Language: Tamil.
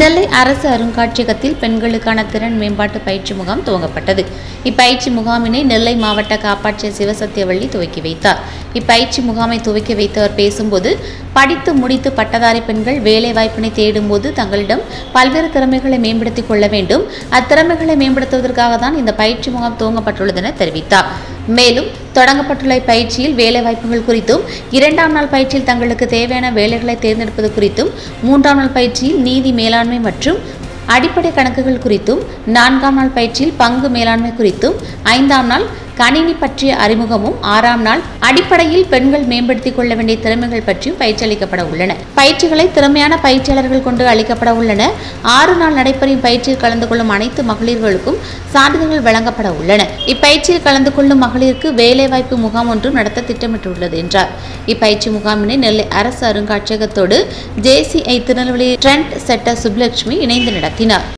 நெல்லை அரசு அருங்காட்சியகத்தில் பெண்களுக்கான திறன் மேம்பாட்டு பயிற்சி முகாம் துவங்கப்பட்டது. இப்பயிற்சி முகாமினை நெல்லை மாவட்ட காப்பாட்சியர் சிவசத்தியவள்ளி துவக்கி வைத்தார். இப்பயிற்சி முகாமை துவக்கி வைத்தவர் பேசும்போது படித்து முடித்து பட்டதாரி பெண்கள் வேலை வாய்ப்பினை தேடும்போது தங்களிடம் பல்வேறு திறமைகளை மேம்படுத்திக் கொள்ள வேண்டும். அத்திறமைகளை மேம்படுத்துவதற்காக தான் இந்த பயிற்சி முகாம் துவங்கப்பட்டுள்ளது என தெரிவித்தார். மேலும் தொடங்கப்பட்டுள்ள இப்பயிற்சியில் வேலை வாய்ப்புகள் குறித்தும் இரண்டாம் நாள் பயிற்சியில் தங்களுக்கு தேவையான வேலைகளை தேர்ந்தெடுப்பது குறித்தும் மூன்றாம் நாள் பயிற்சியில் நீதி மேலாண்மை மற்றும் அடிப்படை கணக்குகள் குறித்தும் நான்காம் நாள் பயிற்சியில் பங்கு மேலாண்மை குறித்தும் ஐந்தாம் நாள் கணினி பற்றிய அறிமுகமும் ஆறாம் நாள் அடிப்படையில் பெண்கள் மேம்படுத்திக் கொள்ள வேண்டிய திறமைகள் பற்றியும் பயிற்சி அளிக்கப்பட உள்ளன. பயிற்சிகளை திறமையான பயிற்சியாளர்கள் கொண்டு அளிக்கப்பட உள்ளன. ஆறு நாள் நடைபெறும் பயிற்சியில் கலந்து கொள்ளும் அனைத்து மகளிர்களுக்கும் சான்றிதழ்கள் வழங்கப்பட உள்ளன. இப்பயிற்சியில் கலந்து கொள்ளும் மகளிருக்கு வேலைவாய்ப்பு முகாம் ஒன்றும் நடத்த திட்டமிட்டுள்ளது என்றார். இப்பயிற்சி முகாமினை நெல்லை அரசு அருங்காட்சியகத்தோடு JCI Tirunelveli trend setter Subbulakshmi இணைந்து நடத்தினார்.